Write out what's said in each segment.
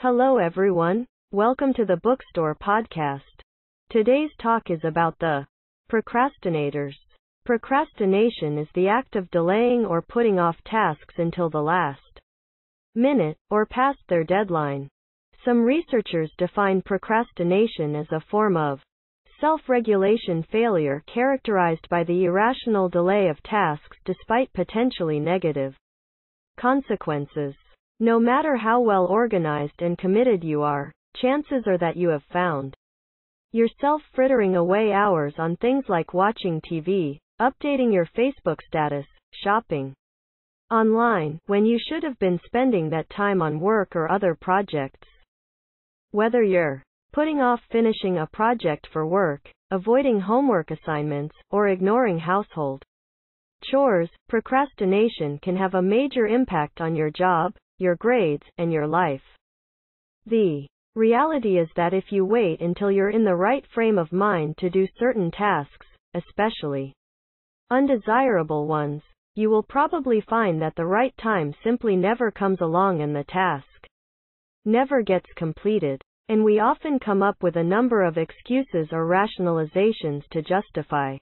Hello everyone. Welcome to the Bookstore podcast. Today's talk is about the procrastinators. Procrastination is the act of delaying or putting off tasks until the last minute or past their deadline. Some researchers define procrastination as a form of self-regulation failure characterized by the irrational delay of tasks despite potentially negative consequences. No matter how well organized and committed you are, chances are that you have found yourself frittering away hours on things like watching TV, updating your Facebook status, shopping online, when you should have been spending that time on work or other projects. Whether you're putting off finishing a project for work, avoiding homework assignments, or ignoring household chores, procrastination can have a major impact on your job, your grades, and your life. The reality is that if you wait until you're in the right frame of mind to do certain tasks, especially undesirable ones, you will probably find that the right time simply never comes along and the task never gets completed. And we often come up with a number of excuses or rationalizations to justify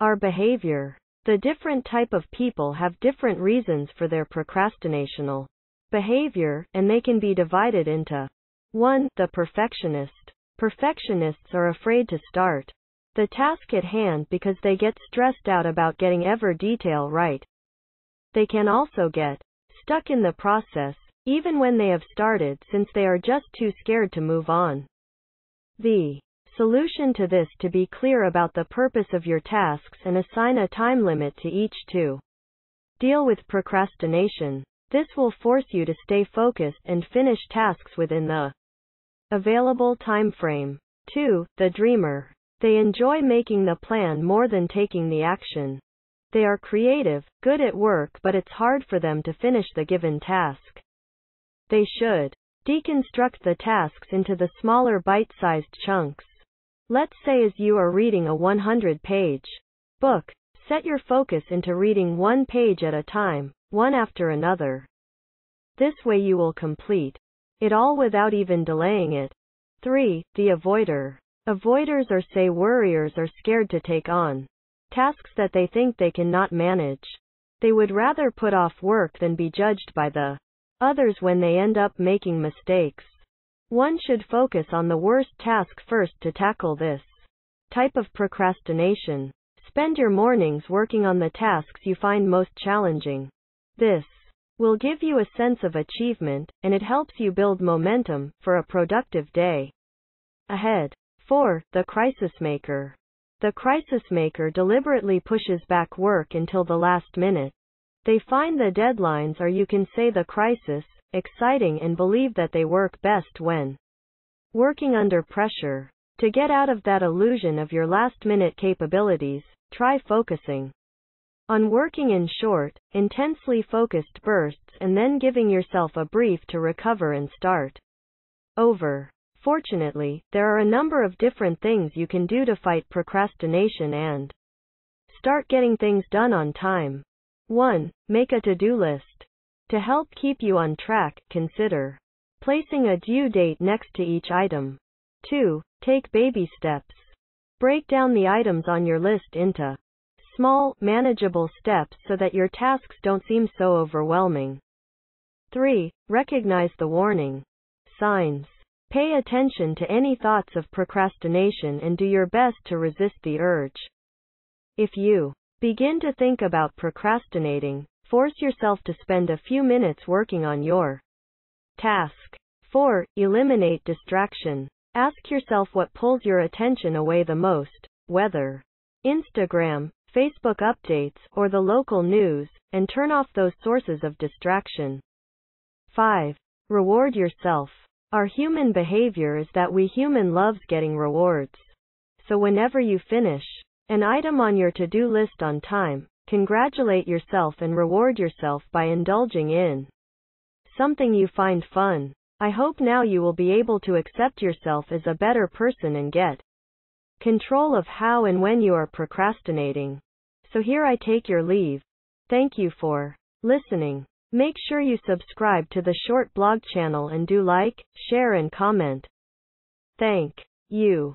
our behavior. The different type of people have different reasons for their procrastinational behavior, and they can be divided into 1. The perfectionist. Perfectionists are afraid to start the task at hand because they get stressed out about getting every detail right. They can also get stuck in the process, even when they have started since they are just too scared to move on. The solution to this to be clear about the purpose of your tasks and assign a time limit to each to deal with procrastination. This will force you to stay focused and finish tasks within the available time frame. 2. The dreamer. They enjoy making the plan more than taking the action. They are creative, good at work, but it's hard for them to finish the given task. They should deconstruct the tasks into the smaller bite-sized chunks. Let's say as you are reading a 100-page book, set your focus into reading one page at a time, one after another. This way you will complete it all without even delaying it. 3. The avoider. Avoiders or say worriers are scared to take on tasks that they think they cannot manage. They would rather put off work than be judged by the others when they end up making mistakes. One should focus on the worst task first to tackle this type of procrastination. Spend your mornings working on the tasks you find most challenging. This will give you a sense of achievement, and it helps you build momentum for a productive day ahead. 4. The crisis maker. The crisis maker deliberately pushes back work until the last minute they find the deadlines or you can say the crisis, exciting and believe that they work best when working under pressure. To get out of that illusion of your last minute capabilities, try focusing on working in short, intensely focused bursts and then giving yourself a brief to recover and start over. Fortunately, there are a number of different things you can do to fight procrastination and start getting things done on time. 1. Make a to-do list. To help keep you on track, consider placing a due date next to each item. 2. Take baby steps. Break down the items on your list into small, manageable steps so that your tasks don't seem so overwhelming. 3. Recognize the warning signs. Pay attention to any thoughts of procrastination and do your best to resist the urge. If you Begin to think about procrastinating. Force yourself to spend a few minutes working on your task. 4. Eliminate distraction. Ask yourself what pulls your attention away the most, whether Instagram, Facebook updates, or the local news, and turn off those sources of distraction. 5. Reward yourself. Our human behavior is that we human loves getting rewards. So whenever you finish an item on your to-do list on time. Congratulate yourself and reward yourself by indulging in something you find fun. I hope now you will be able to accept yourself as a better person and get control of how and when you are procrastinating. So here I take your leave. Thank you for listening. Make sure you subscribe to the short blog channel and do like, share and comment. Thank you.